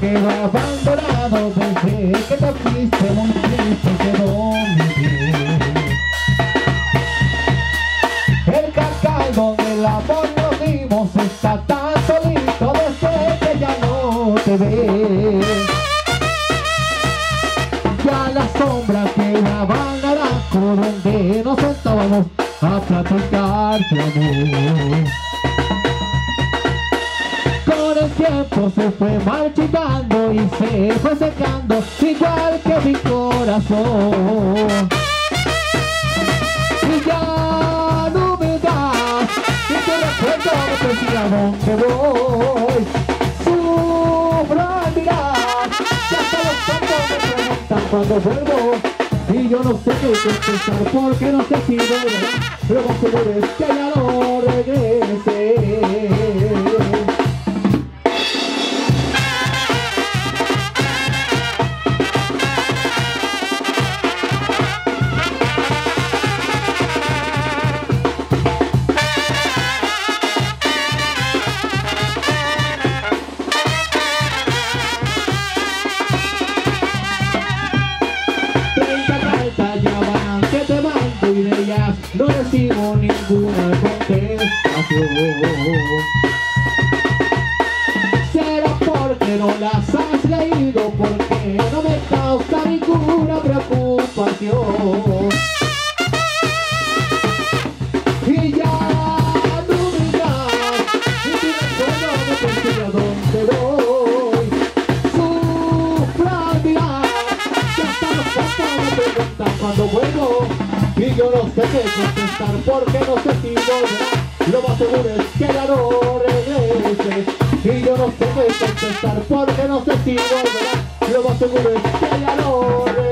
quedó abandonado desde que te fuiste muy triste quedó mi piel. El cascal donde el amor nos dimos está tan solito desde que ya no te ve. Ya la sombra quedaba en naranjo donde nos sentábamos a platicar de amor. Tiempo se fue marchitando y se fue secando igual que mi corazón. Y ya no me das y te recuerdo que si a dónde voy. Sufro al mirar, ya todos cuando me preguntan cuando vuelvo. Y yo no sé qué contestar porque no sé si volveré, pero es que ya no regrese. No recibo ninguna contestación. Será porque no las has leído, porque no me causa ninguna preocupación. Y ya no me das, y me persigue a donde voy. Mirar, ya hasta los me preguntan cuando vuelvo. Y yo no sé qué contestar porque no sé si volverá. Lo más seguro es que ya no regrese. Y yo no sé qué contestar porque no sé si volverá. Lo más seguro es que ya no regrese.